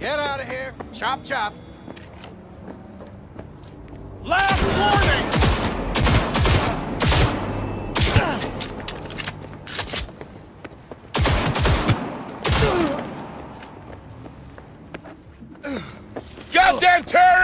Get out of here. Chop, chop. Last warning! Goddamn terror!